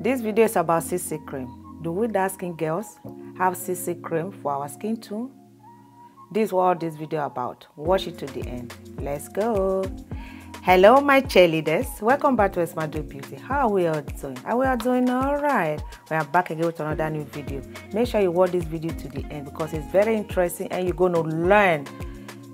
This video is about CC cream. Do we dark skin girls have CC cream for our skin too? This is what this video about. Watch it to the end. Let's go. Hello, my cheerleaders. Welcome back to Esmado Beauty. How are we all doing? Are we all doing all right? We are back again with another new video. Make sure you watch this video to the end because it's very interesting and you're going to learn.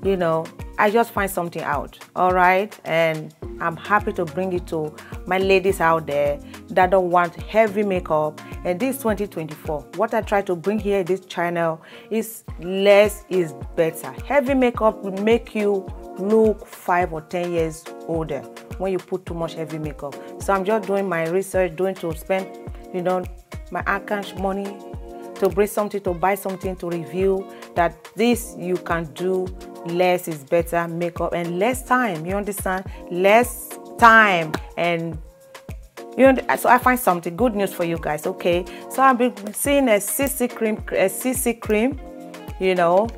You know, I just find something out. All right, and I'm happy to bring it to my ladies out there that don't want heavy makeup. And this 2024, what I try to bring here in this channel is less is better. Heavy makeup will make you look five or ten years older when you put too much heavy makeup. So I'm just doing my research, doing to spend, you know, my account money to bring something, to buy something, to review that this you can do less is better makeup and less time. You understand? Less time and you know, so I find something good news for you guys. Okay, so I've been seeing a CC cream, a CC cream, you know,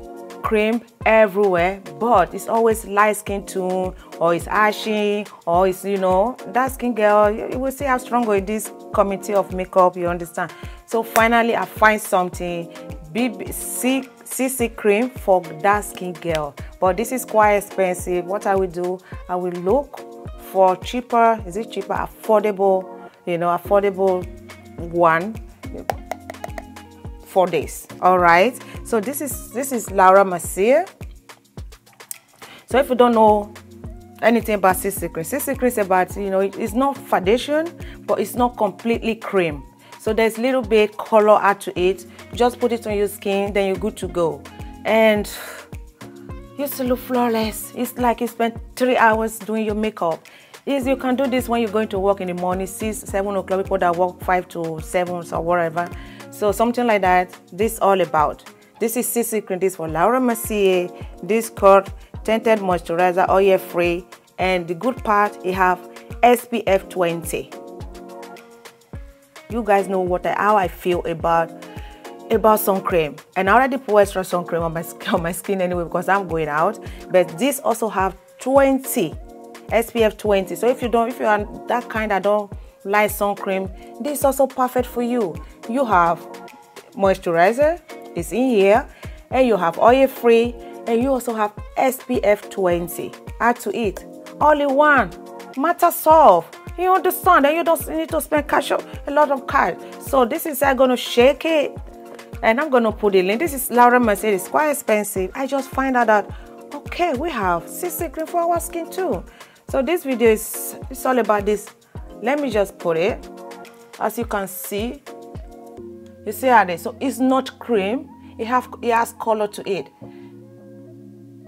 cream everywhere, but it's always light skin tone or it's ashy or it's you know dark skin girl. You will see how strong with this committee of makeup. You understand? So finally, I find something BBC CC cream for dark skin girl, but this is quite expensive. What I will do, I will look for cheaper, is it cheaper, affordable, you know, affordable one four days. All right. So this is this is laura mercier so if you don't know anything about cream cc cream is about you know it's not foundation but it's not completely cream. So there's little bit color add to it. Just put it on your skin then you're good to go. And you still look flawless. It's like you spent three hours doing your makeup. Is you can do this when you're going to work in the morning, six, seven o'clock, people that work five to seven or whatever. So something like that, this all about. This is CC cream, this for Laura Mercier, this called tinted moisturizer, oil free, and the good part, it have SPF 20. You guys know what I, how I feel about about sun cream and I already put extra sun cream on my, on my skin anyway because I'm going out but this also have 20 SPF 20. So if you don't, if you are that kind that don't like sun cream, this is also perfect for you. You have moisturizer, it's in here, and you have oil free, and you also have SPF 20. Add to it. In one. Matter solve. You understand? And you don't need to spend cash a lot of cash. So this is I'm gonna shake it. And I'm gonna put the link. This is Laura Mercier, quite expensive. I just find out that okay, we have CC cream for our skin too. So this video is it's all about this. Let me just put it. As you can see, you see how this. So it's not cream. It have it has color to it,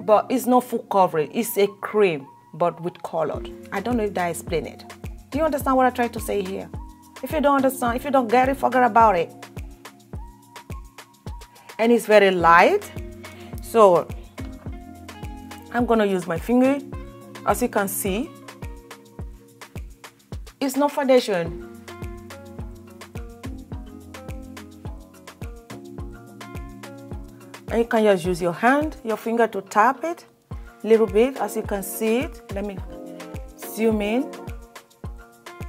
but it's not full coverage. It's a cream, but with color. I don't know if that explain it. Do you understand what I try to say here? If you don't understand, if you don't get it, forget about it. And it's very light. So I'm gonna use my finger as you can see it's no foundation. And you can just use your hand your finger to tap it a little bit. As you can see it let me zoom in.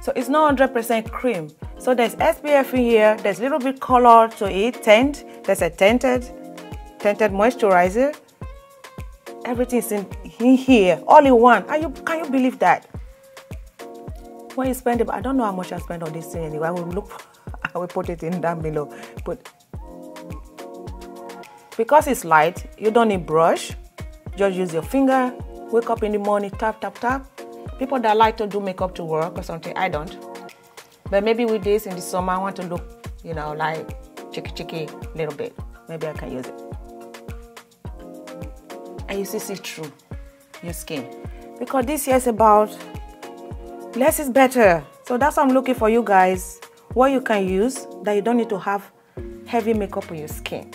So it's not 100% cream. So there's SPF in here. There's a little bit color to it tint. There's a tinted tinted moisturizer. Everything's in, in here all in one. Are you can you believe that when you spend it? I don't know how much i spent on this thing anyway. I will look i will put it in down below. But because it's light you don't need brush. Just use your finger wake up in the morning tap tap tap. People that like to do makeup to work or something i don't. But maybe with this in the summer i want to look you know like chicky chicky little bit. Maybe i can use it. And you see see through your skin. Because this year is about less is better. So that's what i'm looking for you guys what you can use that you don't need to have heavy makeup on your skin.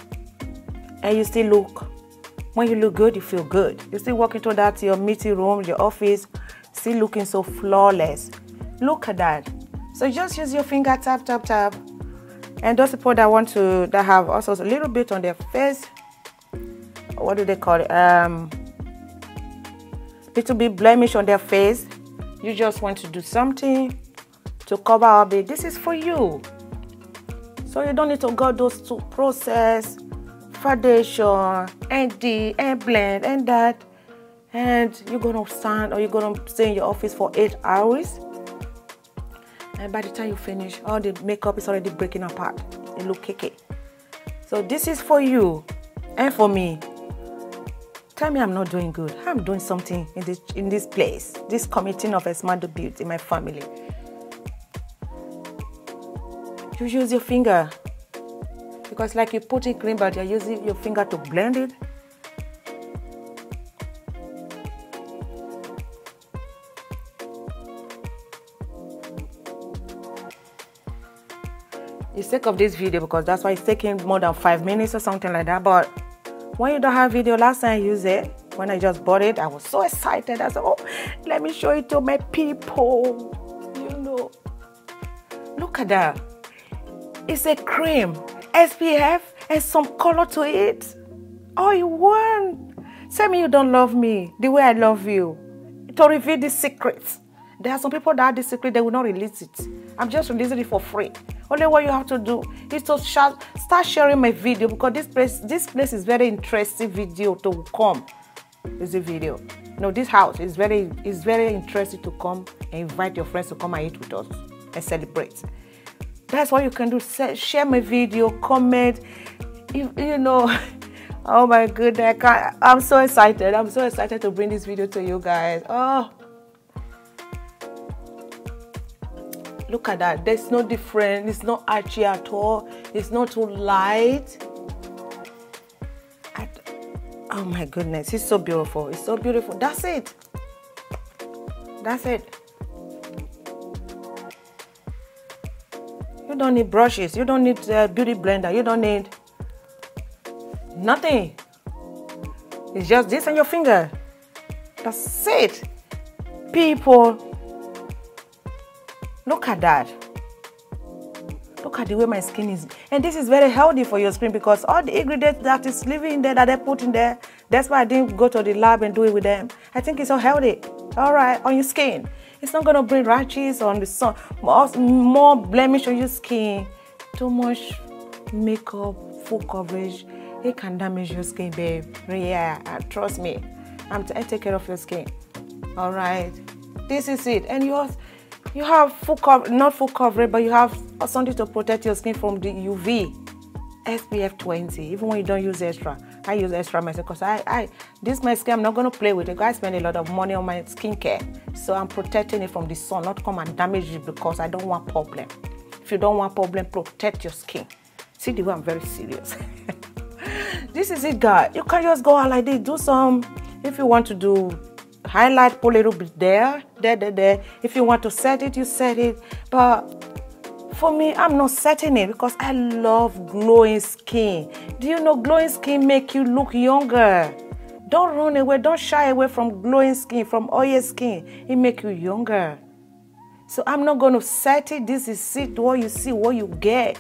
And you still look when you look good you feel good. You still walk into that your meeting room your office still looking so flawless. Look at that. So just use your finger tap tap tap. And those people that want to that have also a little bit on their face what do they call it? Um, little bit blemish on their face. You just want to do something to cover up it. This is for you. So you don't need to go those two process foundation and the and blend and that. And you're gonna stand or you're gonna stay in your office for eight hours. And by the time you finish all the makeup is already breaking apart. It look cakey. So this is for you and for me tell me i'm not doing good. I'm doing something in this in this place this committing of Esmado Beauty in my family? You use your finger. Because like you put in cream but you're using your finger to blend it. The sake of this video because that's why it's taking more than five minutes or something like that but when you don't have video last time i used it when i just bought it i was so excited. I said oh let me show it to my people. You know. Look at that. It's a cream. Spf and some color to it. All you want. Tell me you don't love me the way i love you. To reveal this secret. There are some people that have this secret they will not release it. I'm just releasing it for free only what you have to do is to start sharing my video because this place this place is very interesting video to come. Is a video. No this house is very is very interesting to come and invite your friends to come and eat with us and celebrate. That's what you can do. Share my video comment. You, you know oh my goodness i'm so excited. I'm so excited to bring this video to you guys. Oh look at that. There's no different it's not archy at all. It's not too light. I, oh my goodness. It's so beautiful. It's so beautiful. That's it. That's it. You don't need brushes. You don't need a beauty blender. You don't need nothing. It's just this and your finger. That's it. People Look at that. Look at the way my skin is. And this is very healthy for your skin because all the ingredients that is living in there that they put in there, that's why I didn't go to the lab and do it with them. I think it's all healthy. All right, on your skin. It's not to bring rashes on the sun, more, more blemish on your skin. Too much makeup, full coverage, it can damage your skin, babe. Yeah, trust me. I'm t- I take care of your skin. All right, this is it. And yours you have full cover, not full coverage, but you have something to protect your skin from the UV. SPF 20, even when you don't use extra. I use extra myself because I, I, this my skin, I'm not going to play with it. I spend a lot of money on my skincare. So I'm protecting it from the sun, not come and damage it because I don't want problem. If you don't want problem, protect your skin. See the way I'm very serious. this is it, guys. You can just go out like this. Do some, if you want to do highlight, put a little bit there, there, there, there. If you want to set it, you set it. But for me, I'm not setting it because I love glowing skin. Do you know glowing skin make you look younger? Don't run away, don't shy away from glowing skin, from oily skin. It make you younger. So I'm not going to set it. This is it, what you see, what you get.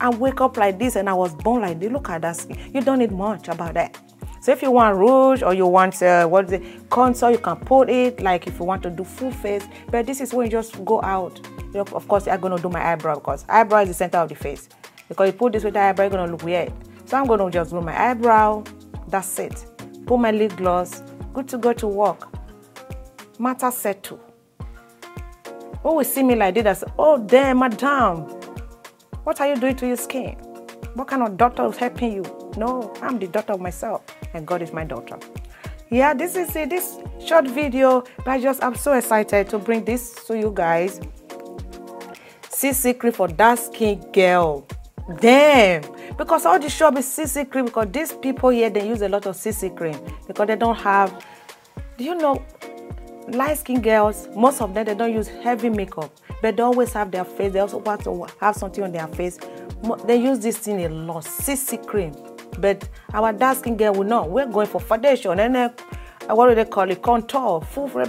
I wake up like this and I was born like this. Look at that skin. You don't need much about that. So if you want rouge or you want uh, what it contour, you can put it. Like if you want to do full face, but this is when you just go out. You know, of course, I'm gonna do my eyebrow because eyebrow is the center of the face. Because you put this with the eyebrow, you're gonna look weird. So I'm gonna just do my eyebrow. That's it. Put my lip gloss. Good to go to work. Matter settle. Who will see me like this? Oh damn, madam. What are you doing to your skin? What kind of doctor is helping you? No, I'm the doctor of myself, and God is my daughter. Yeah, this is it. This short video, but I just I'm so excited to bring this to you guys. CC cream for dark skin girl. Damn, because all the shop is CC cream because these people here they use a lot of CC cream because they don't have. Do you know? Light skin girls, most of them they don't use heavy makeup, but they always have their face. They also want to have something on their face. They use this thing a lot, CC cream. But our dark skin girl will not. We're going for foundation and uh, what do they call it? Contour, full for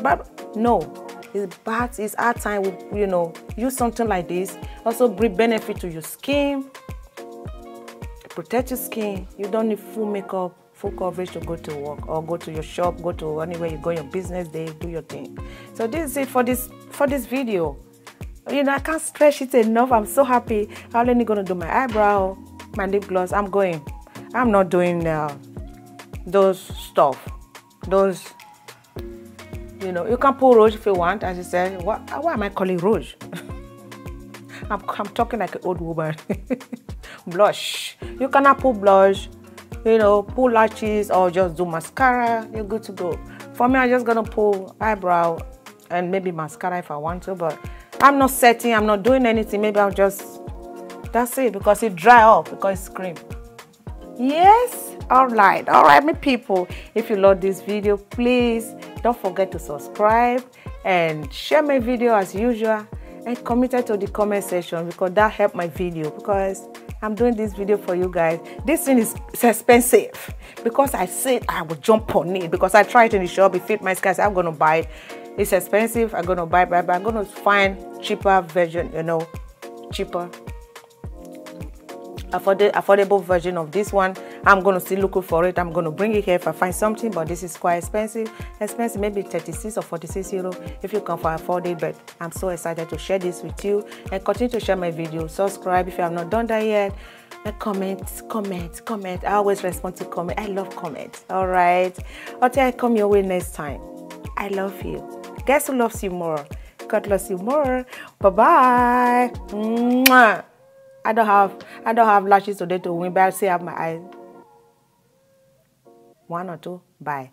No, it's bad. It's our time. We, you know, use something like this. Also bring benefit to your skin. Protect your skin. You don't need full makeup, full coverage to go to work or go to your shop, go to anywhere you go, your business day, do your thing. So this is it for this for this video. You know, I can't stretch it enough. I'm so happy. I'm only gonna do my eyebrow, my lip gloss. I'm going. I'm not doing uh, those stuff. Those, you know, you can pull rouge if you want. As you said, what, why am I calling rouge? I'm, I'm talking like an old woman. blush. You cannot pull blush, you know, pull lashes or just do mascara. You're good to go. For me, I'm just gonna pull eyebrow and maybe mascara if I want to, but I'm not setting, I'm not doing anything. Maybe I'll just, that's it, because it dry off, because it's cream. Yes, all right, all right, my people. If you love this video, please don't forget to subscribe and share my video as usual and comment it to the comment section because that help my video because I'm doing this video for you guys. This thing is expensive because I said I would jump on it because I tried in the shop, it fit my size. I'm gonna buy it. It's expensive. I'm gonna buy it, but I'm gonna find cheaper version, you know, cheaper affordable version of this one. I'm going to still look for it. I'm going to bring it here if i find something but this is quite expensive. Expensive maybe 36 or 46 euro if you can afford it but i'm so excited to share this with you. And continue to share my video. Subscribe if you have not done that yet. And comment comment comment. I always respond to comment. I love comments. All right. Until i come your way next time i love you. Guess who loves you more? God loves you more. Bye bye Mwah. I don't have I don't have lashes today to win, but I still have my eyes. One or two. Bye.